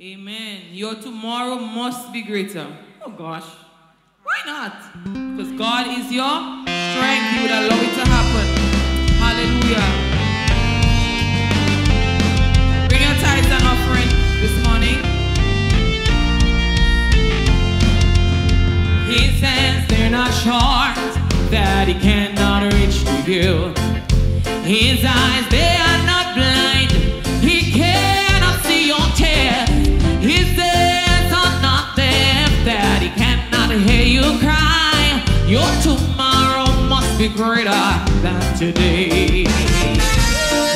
Amen. Your tomorrow must be greater. Oh gosh. Why not? Because God is your strength. He would allow it to happen. Hallelujah. Bring your tithes and offering this morning. He says they're not short, that he cannot reach to you. His eyes, they Your tomorrow must be greater than today.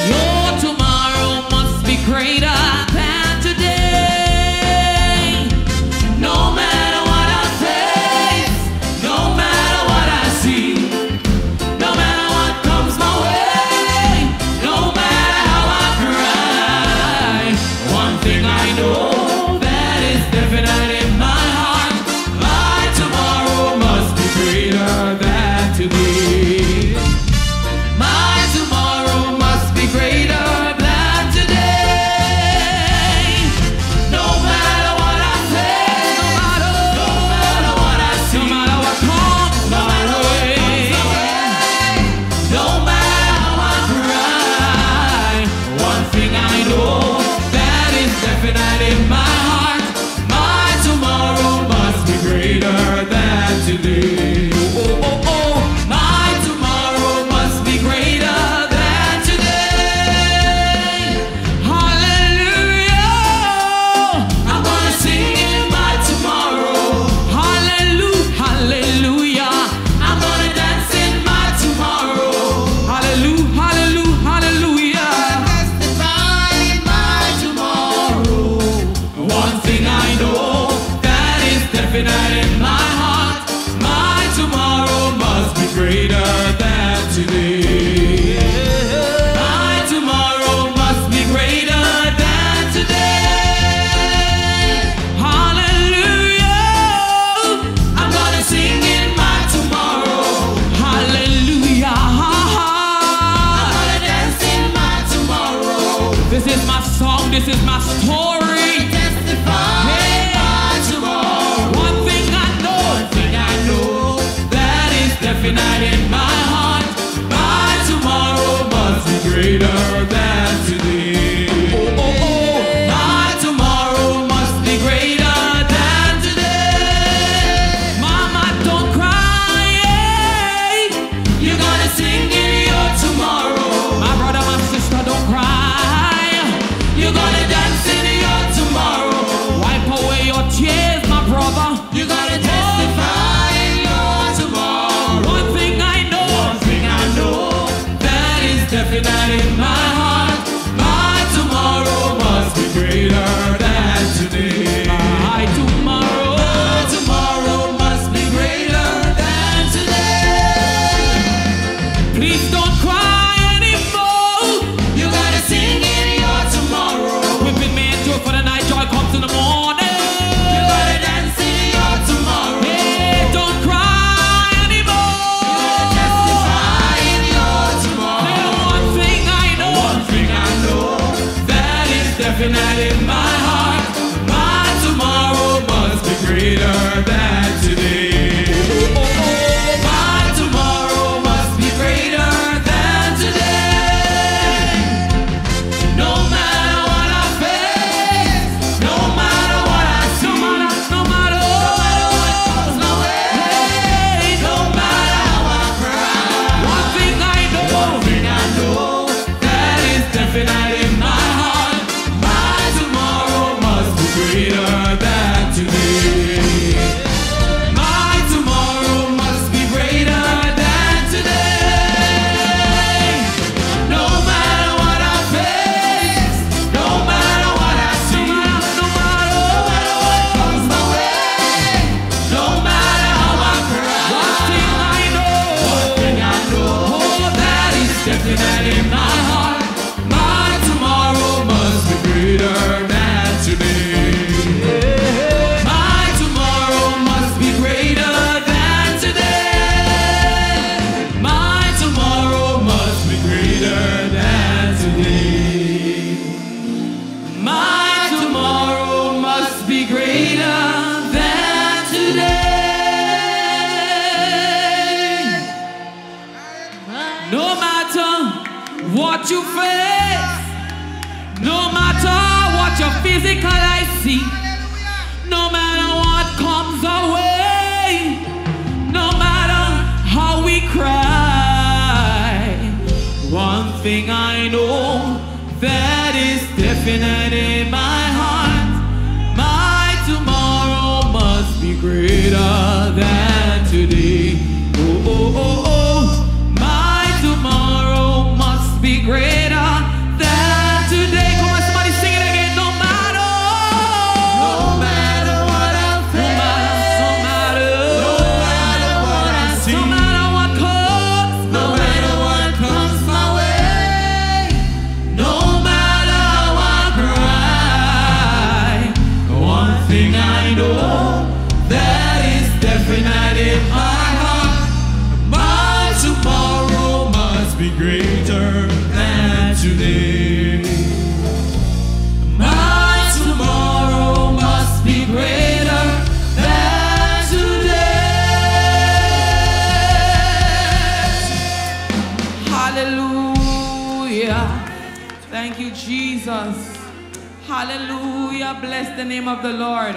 Your tomorrow must be greater every night in my heart. My tomorrow must be greater than today. My tomorrow must be greater than today. Hallelujah. I'm gonna sing in my tomorrow. Hallelujah. I'm gonna dance in my tomorrow. This is my song, this is my story. night in what you face. No matter what your physical I see, no matter what comes our way, no matter how we cry, one thing I know that is definite. Jesus. Hallelujah. Bless the name of the Lord.